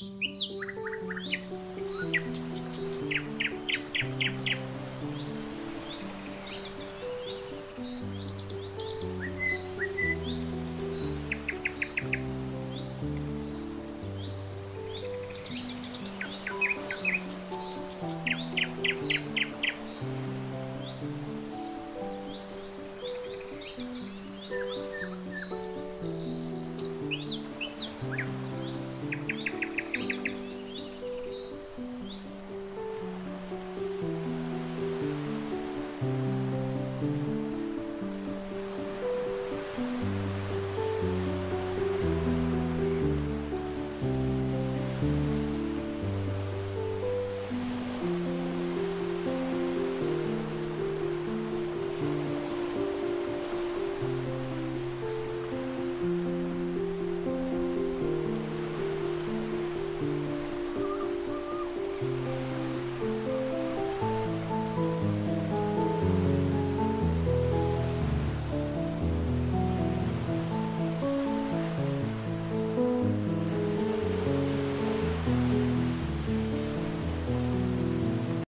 Música